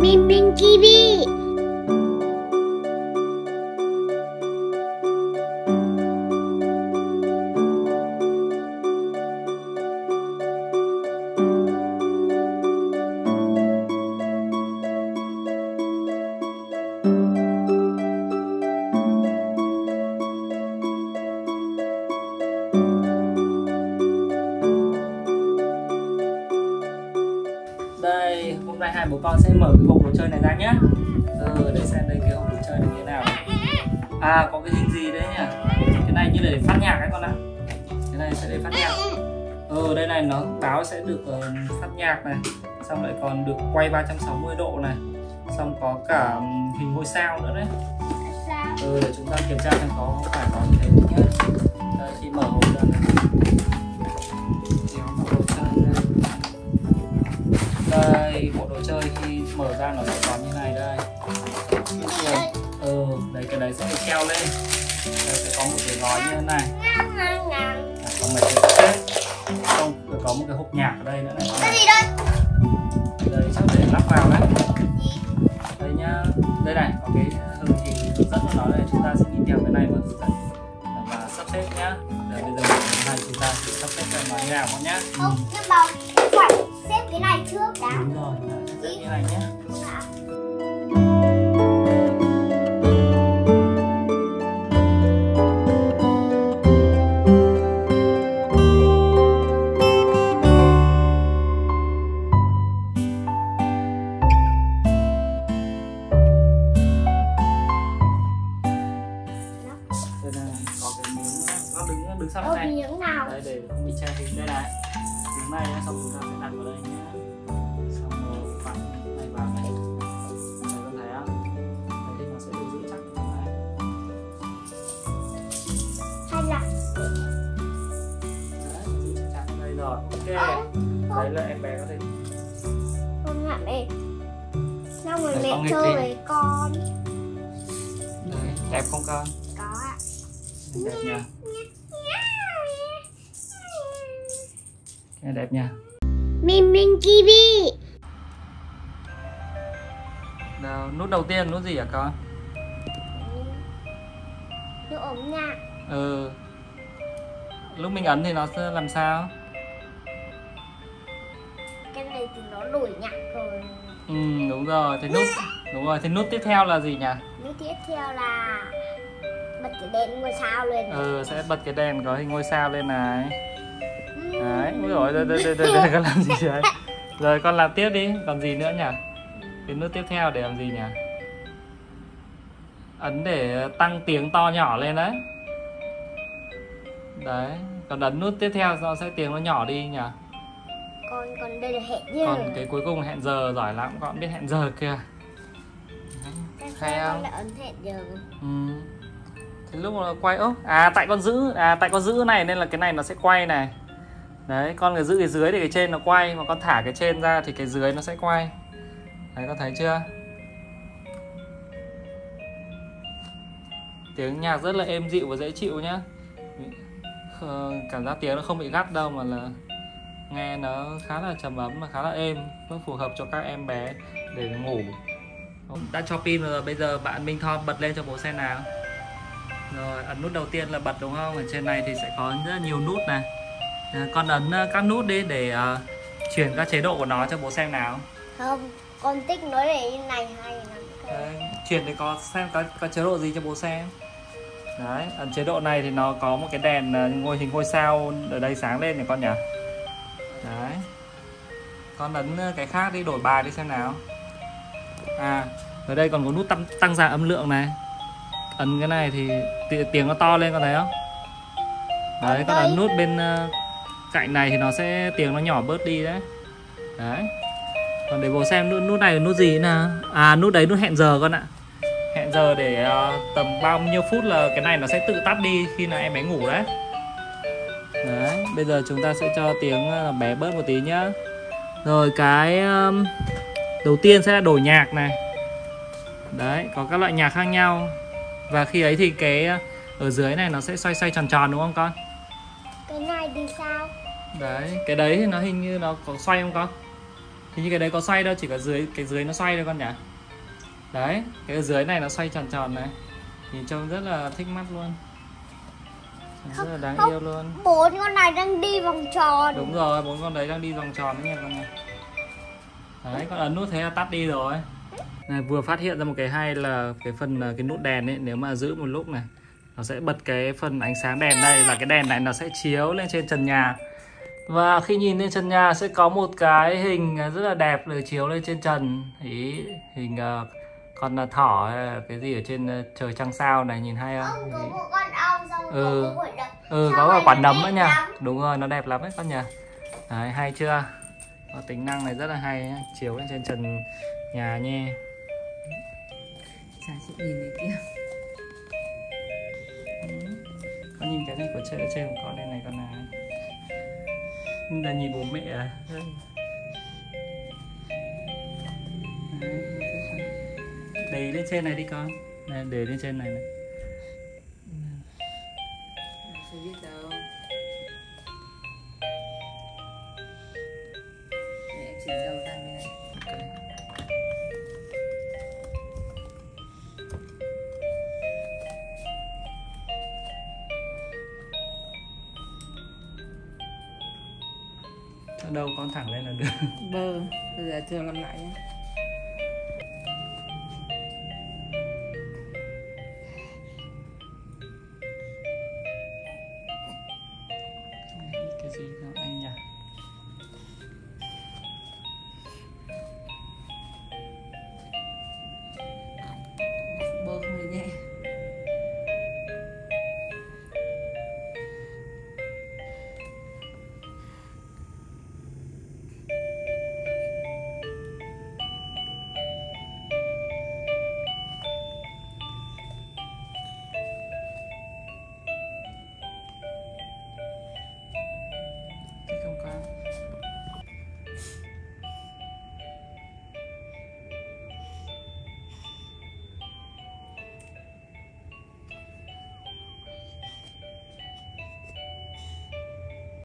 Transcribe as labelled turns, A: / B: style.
A: ビンビ
B: ンキビ hai bố con sẽ mở cái hộp đồ chơi này ra nhé ừ, để xem đây cái hộp đồ chơi này như thế nào. À có cái hình gì đấy nhỉ? Cái này như là để phát nhạc ấy con ạ. Cái này sẽ để phát nhạc. Ừ đây này nó báo sẽ được ờ, phát nhạc này xong lại còn được quay 360 độ này xong có cả hình ngôi sao nữa đấy. Ừ để chúng ta kiểm tra xem có phải có như thế không nhé gói như thế này. À, có mấy cái kết không rồi có một cái hộp nhạc ở đây nữa này.
A: Cái gì đây?
B: đây chắc để lắp vào đấy. Đây nhá. Đây này có cái hướng thì hướng dẫn của nó đây chúng ta sẽ nhìn theo cái này và hướng dẫn và sắp xếp nhá. Đây bây giờ hai chúng ta sẽ sắp xếp cho nó như nào nhá.
A: Không,
B: con sau
A: Ơ,
B: này
A: miếng nào?
B: đây để bị che hình đây này. Miếng này xong chúng ta sẽ đặt vào đây nhé xong rồi vặn này vào này. Đây con thấy không? Đấy thì nó sẽ được giữ chắc như thế này.
A: Hay là
B: đấy giữ chắc chắn đây rồi. Ok. Đấy là em bé có thể
A: không hả mẹ? Xong rồi mẹ
B: con
A: chơi với con.
B: đẹp không con?
A: Có ạ.
B: đẹp nha đẹp nha
A: Min Min TV.
B: Đâu, nút đầu tiên nút gì hả con
A: Nó ốm nha.
B: ừ lúc mình ấn thì nó sẽ làm sao
A: Cái này thì nó đổi nhạc rồi.
B: ừ đúng rồi thì nút đúng rồi thì nút tiếp theo là gì nhỉ
A: Nước tiếp theo là bật cái đèn ngôi sao lên.
B: ừ sẽ bật cái đèn có hình ngôi sao lên này. Đấy ui rồi đây đây đây đây, đây con làm gì đấy rồi con làm tiếp đi còn gì nữa nhỉ cái nút tiếp theo để làm gì nhỉ ấn để tăng tiếng to nhỏ lên đấy đấy còn ấn nút tiếp theo nó sẽ tiếng nó nhỏ đi nhỉ
A: Còn còn đây là hẹn giờ.
B: còn cái cuối cùng hẹn giờ giỏi lắm con biết hẹn giờ kìa hay không?
A: con ấn hẹn giờ?
B: ừ. thì lúc mà nó quay ố à tại con giữ à tại con giữ này nên là cái này nó sẽ quay này đấy, con phải giữ cái dưới thì cái trên nó quay, mà con thả cái trên ra thì cái dưới nó sẽ quay. Đấy, con thấy chưa? Tiếng nhạc rất là êm dịu và dễ chịu nhá. Ờ, cảm giác tiếng nó không bị gắt đâu, mà là nghe nó khá là trầm ấm và khá là êm rất phù hợp cho các em bé để ngủ. Đã cho pin rồi, bây giờ bạn Minh Thon bật lên cho bố xem nào. Rồi, ấn nút đầu tiên là bật đúng không? Ở trên này thì sẽ có rất là nhiều nút này à, con ấn ờ, các nút đi để ờ, chuyển các chế độ của nó cho bố xem nào.
A: Không, con thích nó để như này hay lắm.
B: Đấy, chuyển thì có xem có, có chế độ gì cho bố xem. Đấy ấn chế độ này thì nó có một cái đèn ngôi hình ngôi sao ở đây sáng lên này con nhỉ. Đấy. Con ấn cái khác đi đổi bài đi xem nào. À ở đây còn có nút tăng tăng giảm âm lượng này. Ấn cái này thì ti- tiếng nó to lên con thấy không? Đấy con ấn nút bên cạnh này thì nó sẽ tiếng nó nhỏ bớt đi đấy. Đấy. Còn để bố xem nút, nút này là nút gì nè, à nút đấy nút hẹn giờ con ạ. Hẹn giờ để uh, tầm bao nhiêu phút là cái này nó sẽ tự tắt đi khi nào em bé ngủ đấy. Đấy bây giờ chúng ta sẽ cho tiếng ờ, bé bớt một tí nhá. Rồi cái um, đầu tiên sẽ là đổi nhạc này. Đấy có các loại nhạc khác nhau. Và khi ấy thì cái ờ, ở dưới này nó sẽ xoay xoay tròn tròn đúng không con?
A: Cái này thì sao?
B: đấy cái đấy thì nó hình như nó có xoay không con? Hình như cái đấy có xoay đâu chỉ có dưới cái dưới nó xoay thôi con nhỉ? Đấy cái ở dưới này nó xoay tròn tròn này. Nhìn trông rất là thích mắt luôn. Rất là đáng
A: Không.
B: yêu luôn.
A: bốn con này đang đi vòng tròn.
B: Đúng rồi bốn con đấy đang đi vòng tròn đấy nha con này đấy con ấn nút thế là tắt đi rồi. Này, vừa phát hiện ra một cái hay là cái phần à, cái nút đèn ấy nếu mà giữ một lúc này nó sẽ bật cái phần ánh sáng đèn đây là cái đèn này nó sẽ chiếu lên trên trần nhà. Và khi nhìn lên trần nhà sẽ có một cái hình rất là đẹp được chiếu lên trên trần. Ý hình à, con là thỏ hay là cái gì ở trên à, trời trăng sao này nhìn hay không?
A: Ông có con ong xong
B: Ừ.
A: có quả
B: ừ có cả
A: này
B: quả
A: nó
B: nấm nữa nha. đúng rồi nó đẹp lắm đấy con nhỉ. Đấy hay chưa? Có tính năng này rất là hay nhá. chiếu lên trên trần nhà nha
C: Chả chị nhìn cái kia
B: con của trên trên con đây này con nào Nhưng là nhìn bố mẹ à. Đấy. Để lên trên này đi con. Để lên trên này này.
C: Đâu
B: con thẳng lên là được.
C: Bơ Bây giờ thường làm lại nhé